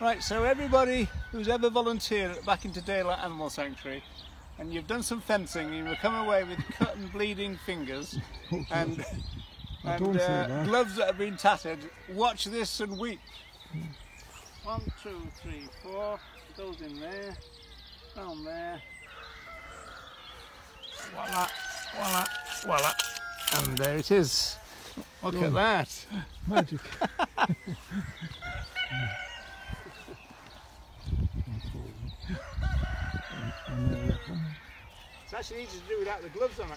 Right, so everybody who's ever volunteered back into Daylight Animal Sanctuary and you've done some fencing and you've come away with cut and bleeding fingers and, and uh, gloves that have been tattered, watch this and weep. One, two, three, four. Goes in there, down there. Voila, voila, voila. And there it is. Look at that. Magic. It's actually easy to do without the gloves on,